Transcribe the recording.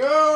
go.